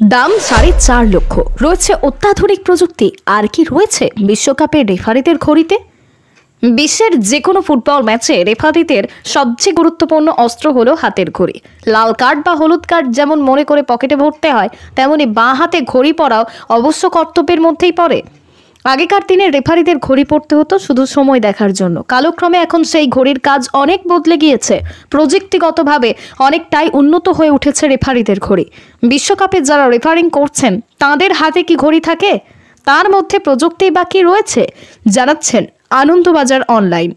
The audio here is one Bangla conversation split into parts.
দাম সাড়ে চার লক্ষ। রয়েছে অত্যাধুনিক প্রযুক্তি। আর কি রয়েছে বিশ্বকাপে রেফারিদের ঘড়িতে? বিশ্বের যে কোনো ফুটবল ম্যাচে রেফারিদের সবচেয়ে গুরুত্বপূর্ণ অস্ত্র হলো হাতের ঘড়ি। লাল কার্ড বা হলুদ কার্ড যেমন মনে করে পকেটে ভরতে হয়, তেমনি বাঁ হাতে ঘড়ি পরাও অবশ্য কর্তব্যের মধ্যেই পড়ে। আগেকার দিনে রেফারিদের ঘড়ি পড়তে হতো শুধু সময় দেখার জন্য। কালক্রমে এখন সেই ঘড়ির কাজ অনেক বদলে গিয়েছে। প্রযুক্তিগতভাবে অনেকটাই উন্নত হয়ে উঠেছে রেফারিদের ঘড়ি। বিশ্বকাপে যারা রেফারিং করছেন, তাদের হাতে কি ঘড়ি থাকে? তার মধ্যে প্রযুক্তি বাকি রয়েছে? জানাচ্ছেন আনন্দবাজার অনলাইন।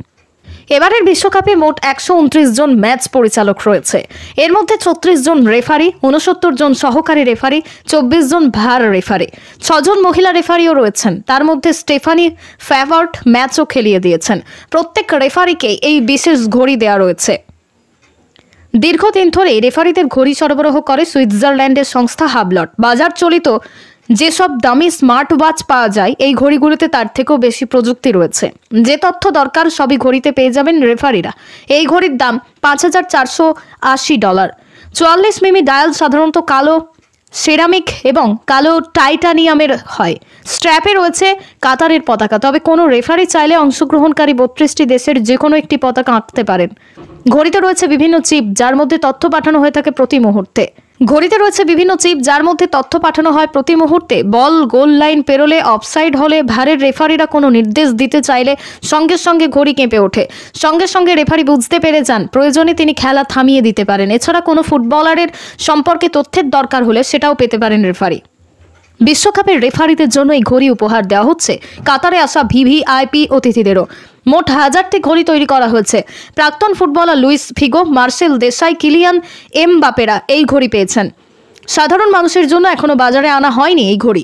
এবারের বিশ্বকাপে মোট একশো উনত্রিশ জন ম্যাচ পরিচালক রয়েছে। এর মধ্যে ছত্রিশ জন রেফারি উনসত্তর জন সহকারী রেফারি, চব্বিশ জন ভার রেফারি। ছজন মহিলা রেফারিও রয়েছেন। তার মধ্যে স্টেফানি ফ্যাভার্ট ম্যাচও খেলিয়ে দিয়েছেন। প্রত্যেক রেফারিকে এই বিশেষ ঘড়ি দেওয়া রয়েছে। দীর্ঘদিন ধরে রেফারিদের ঘড়ি সরবরাহ করে সুইজারল্যান্ডের সংস্থা হাবলট। বাজার চলিত যেসব দামি স্মার্ট ওয়াচ পাওয়া যায়, এই ঘড়িগুলিতে তার থেকেও বেশি প্রযুক্তি রয়েছে। যে তথ্য দরকার, সবই ঘড়িতে পেয়ে যাবেন রেফারিরা। এই ঘড়ির দাম পাঁচ হাজার চারশো আশি ডলার। চুয়াল্লিশ মিমি ডায়াল সাধারণত কালো, সেরামিক এবং কালো টাইটানিয়ামের হয়। স্ট্র্যাপে রয়েছে কাতারের পতাকা। তবে কোনো রেফারি চাইলে অংশগ্রহণকারী বত্রিশটি দেশের যে কোনো একটি পতাকা আঁকতে পারেন। ঘড়িতে রয়েছে বিভিন্ন চিপ, যার মধ্যে তথ্য পাঠানো হয়ে থাকে প্রতি মুহূর্তে। ঘড়িতে রয়েছে বিভিন্ন চিপ, যার মধ্যে তথ্য পাঠানো হয় প্রতি মুহূর্তে। বল, গোল লাইন পেরোলে, অফসাইড হলে ভারের রেফারিরা কোনো নির্দেশ দিতে চাইলে সঙ্গে সঙ্গে ঘড়ি কেঁপে ওঠে। সঙ্গে সঙ্গে রেফারি বুঝতে পেরে যান, প্রয়োজনে তিনি খেলা থামিয়ে দিতে পারেন। এছাড়া কোনো ফুটবলারের সম্পর্কে তথ্যের দরকার হলে সেটাও পেতে পারেন রেফারি। বিশ্বকাপের রেফারিদের জন্য এই ঘড়ি উপহার দেওয়া হচ্ছে। কাতারে আসা ভিভিআইপি অতিথিদেরও। মোট হাজারটি ঘড়ি তৈরি করা হয়েছে। প্রাক্তন footballer Luis Figo Marcel Desailly, Kylian M বাপেরা এই ঘড়ি পেয়েছেন। সাধারণ মানুষের জন্য এখনও বাজারে আনা হয়নি এই ঘড়ি।